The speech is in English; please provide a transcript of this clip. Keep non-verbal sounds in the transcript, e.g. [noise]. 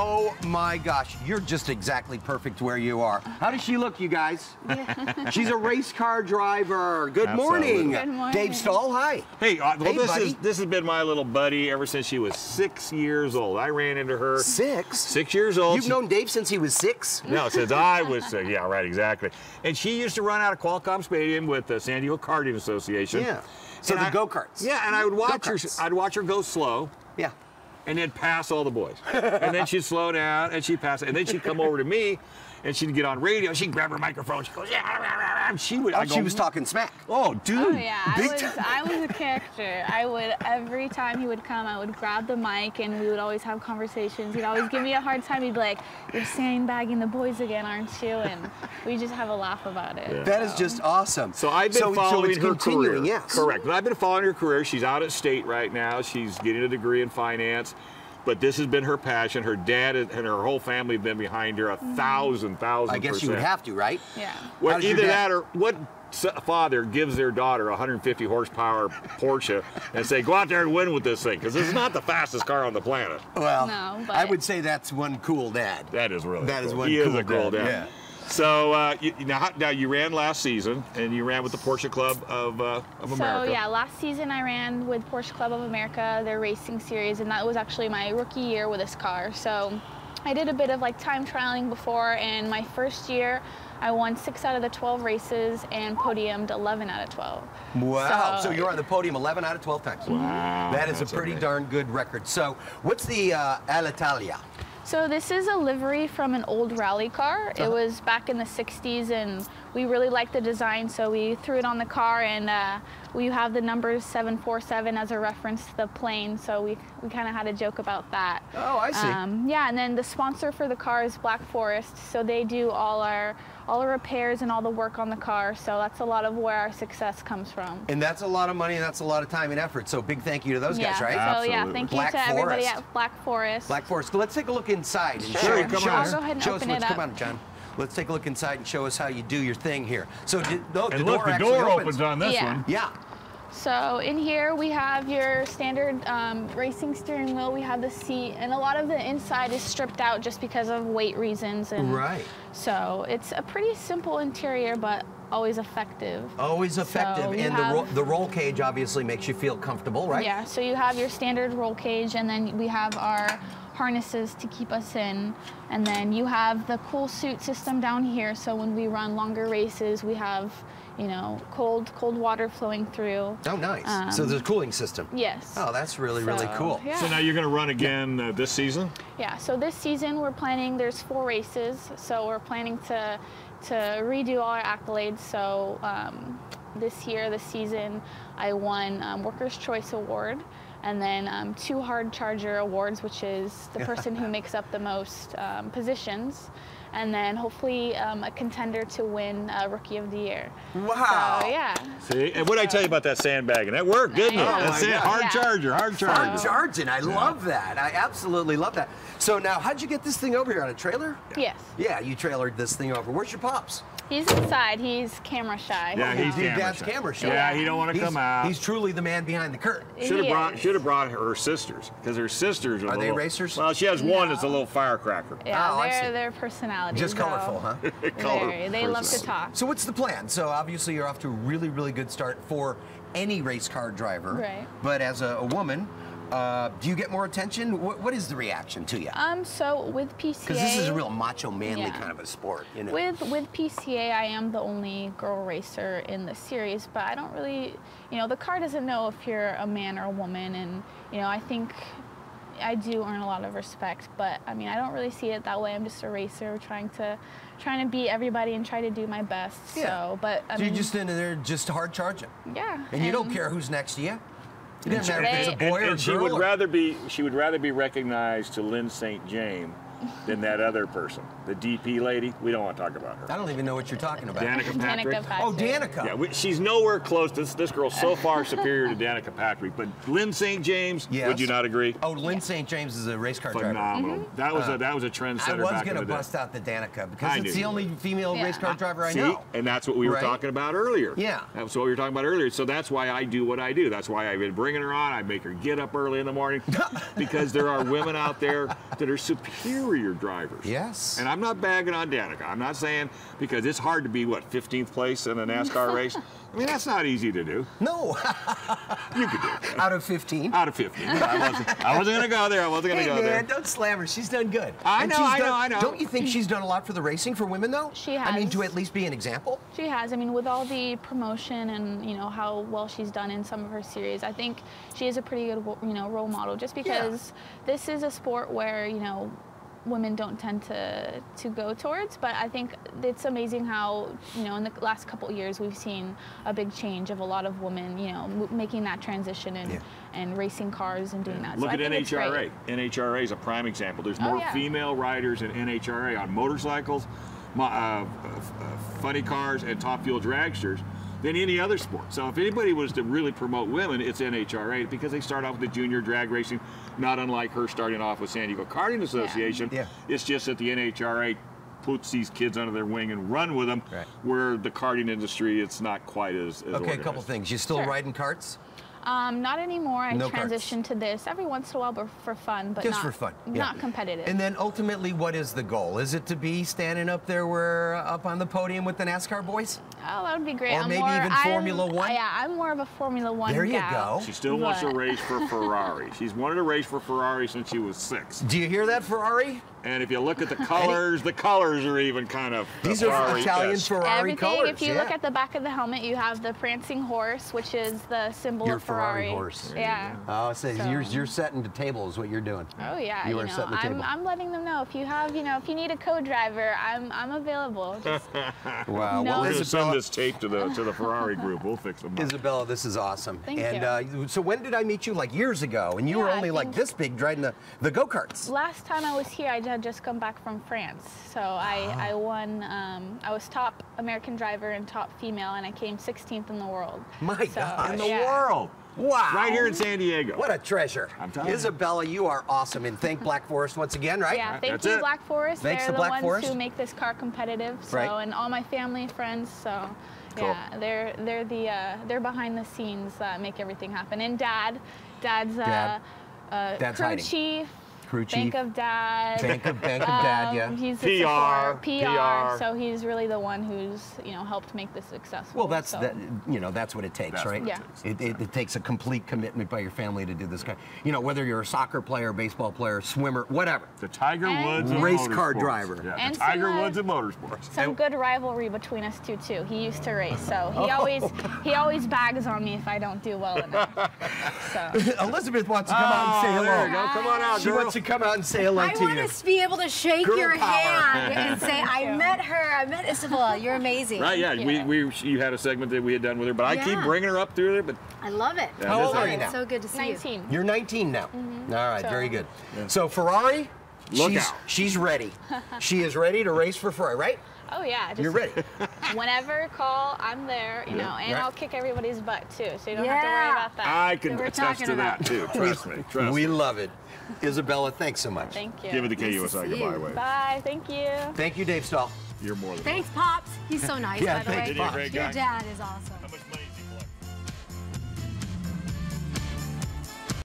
Oh my gosh, you're just exactly perfect where you are. How does she look, you guys? She's a race car driver. Good morning. Good morning. Dave Stall, hi. Hey, uh, well, Hey, this buddy. is this has been my little buddy ever since she was six years old. I ran into her Six? six years old. You've She- known Dave since he was six? no, since I was six. Yeah, right, exactly. And she used to run out of Qualcomm Stadium with the San Diego Karting Association. Yeah. So And the go-karts. Yeah, and I would watch her. Go-karts. I'd watch her go slow. Yeah. And then pass all the boys. and then she'd slow down and she'd pass. And then she'd come over to me and she'd get on radio. She'd grab her microphone. She goes, yeah, rah." She would. Oh, I she go, was talking smack. Oh, dude. Oh yeah, I Big was time. I was a [laughs] character. I would every time he would come, I would grab the mic and we would always have conversations. He'd always give me a hard time. He'd be like, "You're sandbagging the boys again, aren't you?" And we just have a laugh about it. That is so. just awesome. So I've been so, following so her career. yes. Correct. But I've been following her career. She's out at state right now. She's getting a degree in finance. But this has been her passion. Her dad and her whole family have been behind her a mm-hmm. thousand, thousand I guess percent. you would have to, right? Yeah. Well, How does your either dad- that or what father gives their daughter a 150 horsepower Porsche and say, go out there and win with this thing? Because this is not the fastest car on the planet. Well, No, I would say that's one cool dad. That is really That is cool. one he cool is a cool dad, dad. yeah. So uh, you, now, now you ran last season, and you ran with the Porsche Club of, uh, of So yeah, last season I ran with Porsche Club of America, their racing series, and that was actually my rookie year with this car. So I did a bit of like time trialing before, and my first year I won six out of the 12 races and podiumed 11 out of 12. Wow. So, So- you're on the podium 11 out of 12 times. Wow, That is a pretty amazing. darn good record. So what's the uh, Alitalia? So this is a livery from an old rally car. Uh-huh. It was back in the 60s and we really liked the design so we threw it on the car and uh, we have the numbers 747 as a reference to the plane so we, we kind of had a joke about that. Oh, I see. Um, yeah, and then the sponsor for the car is Black Forest so they do all our all our repairs and all the work on the car so that's a lot of where our success comes from. And that's a lot of money and that's a lot of time and effort. So big thank you to those yeah, guys, right? so yeah, thank Black you to everybody Forest. at Black Forest. Black Forest. Let's take a look inside and Sure, show, come show on. us. I'll go ahead and show open what's it come up. on, John. Let's take a look inside and show us how you do your thing here. So, did, oh, the and door look, the door opens. opens on this Yeah. one. Yeah. So in here we have your standard um, racing steering wheel. We have the seat, and a lot of the inside is stripped out just because of weight reasons. And Right. So it's a pretty simple interior, but always effective. Always effective. So and the, ro- the roll cage obviously makes you feel comfortable, right? Yeah. So you have your standard roll cage, and then we have our harnesses to keep us in, and then you have the cool suit system down here. So when we run longer races, we have, you know, cold cold water flowing through. Oh, nice. so Um, there's a cooling system. Yes. Oh, that's really, really cool. Yeah. So now you're going to run again uh, this season? Yeah, so this season we're planning, there's four races, so we're planning to, to redo all our accolades. So um, this year, this season, I won um, Workers' Choice Award and then um, two Hard Charger Awards, which is the [laughs] person who makes up the most um, positions. And then hopefully um, a contender to win uh, Rookie of the Year. Wow. So yeah. See, and what did I tell you about that sandbagging? That worked, didn't it? I know. That's Oh, it. God. Hard Yeah. charger, hard charger. I'm charging. I love that. I absolutely love that. So now, how'd you get this thing over here on a trailer? Yes. Yeah, you trailered this thing over. Where's your pops? He's inside. He's camera shy. Yeah, he's Dude, camera Dad's shy. camera shy. Yeah, he don't want to He's, come out. he's truly the man behind the curtain. Should have brought should have brought her sisters because her sisters are, Are the they racers? Well, she has one that's a little firecracker. Yeah, Oh, I see. they're, they're. Just though. colorful, huh? [laughs] Very. They love to talk. So what's the plan? So obviously you're off to a really, really good start for any race car driver. Right. But as a, a woman, uh, do you get more attention? What, what is the reaction to you? Um, so with PCA, Because this is a real macho, manly Yeah. kind of a sport, you know. with with PCA, I am the only girl racer in the series, but I don't really, you know, the car doesn't know if you're a man or a woman, and you know, I think I do earn a lot of respect, but I mean, I don't really see it that way. I'm just a racer trying to trying to beat everybody and try to do my best. Yeah. So, but I so mean, you're just in there just hard charging. yeah, And you don't care who's next to you. It doesn't matter if it's a boy and, or a and she would or- rather be she would rather be recognized to Lyn St. James than that other person, the DP lady. We don't want to talk about her. I don't even know what you're talking about. Danica Patrick. Danica Patrick. Oh, Danica. Yeah, we, she's nowhere close. This this girl's so far superior to Danica Patrick. But Lyn St. James, Yes. would you not agree? Oh, Lyn St. James is a race car driver. Phenomenal. Mm-hmm. That was a uh, that was a I trendsetter was back in going to the day. bust out the Danica because I it's knew the only would. female Yeah. race car ah, driver I See, know. and that's what we were Right? talking about earlier. Yeah. that's what we were talking about earlier. So that's why I do what I do. That's why I've been bringing her on. I make her get up early in the morning [laughs] because there are women out there that are superior superior drivers. Yes. And I'm not bagging on Danica. I'm not saying because it's hard to be what 15th place in a NASCAR [laughs] race. I mean that's not easy to do. No, [laughs] You could do it. out of 15. Out of 50. I wasn't, I wasn't gonna go there. I wasn't gonna Hey go man, there. don't slam her. She's done good. I And know, she's I know, done- I know. Don't you think she's done a lot for the racing for women though? She has. I mean, to at least be an example. She has. I mean, with all the promotion and you know how well she's done in some of her series, I think she is a pretty good you know role model. Just because this is a sport where you know women don't tend to to go towards, but I think it's amazing how you know in the last couple of years we've seen a big change of a lot of women you know m- making that transition and Yeah. and racing cars and doing that. Look so at I think. NHRA. NHRA is a prime example. There's Oh, more yeah. female riders in NHRA on motorcycles, mo- uh, uh, uh, funny cars, and top fuel dragsters than any other sport. So if anybody was to really promote women, it's NHRA because they start off with the junior drag racing, not unlike her starting off with San Diego Karting Association. Yeah. It's just that the NHRA puts these kids under their wing and run with them, Right. where the karting industry, it's not quite as, as Okay, a couple things. You still Sure. riding carts? Um, not anymore. I No carts. transitioned to this every once in a while, but for fun, but Just not for fun. yeah. not competitive. And then ultimately, what is the goal? Is it to be standing up there, where up on the podium with the NASCAR boys? Oh, that would be great. Or I'm maybe more, even I'm- Formula One? Yeah, I'm more of a Formula One There you gal. go. She still wants to race for Ferrari. She's wanted to race for Ferrari since she was six. Do you hear that, Ferrari? And if you look at the [laughs] colors, the colors are even kind of These are Ferrari Italian Ferrari Everything. colors. if you yeah. look at the back of the helmet, you have the prancing horse, which is the symbol Your of Ferrari Ferrari. horse. Yeah. Oh, so, So- you're you're setting the table is what you're doing. Oh yeah, You you, are know, setting the I'm. I'm letting them know if you have, you know, if you need a co-driver, I'm I'm available. [laughs] Just, Wow. No. Well, We're gonna send this tape to the to the Ferrari group. We'll fix them. Up. Isabella, this is awesome. Thank and you. Uh, so when did I meet you? Like years ago, and you were Yeah, I only like this big driving the the go karts. last time I was here, I had just come back from France, so I Ah. I won. Um, I was top American driver and top female, and I came 16th in the world. My So, gosh. in the yeah. world. Wow. Right here in San Diego. What a treasure. I'm telling. Isabella, you are awesome. And thank Black Forest once again, right? Yeah, thank That's you, it. Black Forest. Thanks they're the Black ones Forest. who make this car competitive. So, Right. and all my family and friends. So, Cool. yeah, they're they're the uh, they're behind the scenes that make everything happen. And Dad, Dad's Dad. uh, uh, Dad's crew hiding. chief. Crew Bank of Dad. Bank of Bank of Dad, Um, yeah. He's the PR, PR, PR. So he's really the one who's you know helped make this successful. Well, that's so. that. You know, that's what it takes, That's right? what it It, it, it takes a complete commitment by your family to do this kind. You know, whether you're a soccer player, baseball player, swimmer, whatever. The Tiger And- Woods of Race car driver. Yeah, And the Tiger some, Woods of motorsports. Some good rivalry between us two too. He used to race, so Oh. he always he always bags on me if I don't do well enough. So [laughs] Elizabeth wants to come out and say Oh, hello. there you go. Come on out, She girl. wants to come out and say hello I to want you. to be able to shake Girl your power. hand and [laughs] say, I met her, I met Isabella, you're amazing. Right, yeah, we, we you had a segment that we had done with her, but I keep bringing her up through there. But I love it. Yeah, How old are you now? So good to see you. 19. You're 19 now. Mm-hmm. All right, So- very good. So Ferrari, Look she's out. she's ready. [laughs] she is ready to race for Ferrari, right? Oh yeah, just You're ready. [laughs] whenever call, I'm there, you know, and Right. I'll kick everybody's butt too, so you don't have to worry about that. I can That attest to about. that too. Trust me. Trust we me. love it. Isabella, thanks so much. Thank you. Give it the Nice to KUSI see goodbye you. way. Bye. Thank you. Thank you, Dave Stall. You're more than Thanks, Pops. He's so nice, Yeah, by the way. Pops. You're a Your dad is awesome.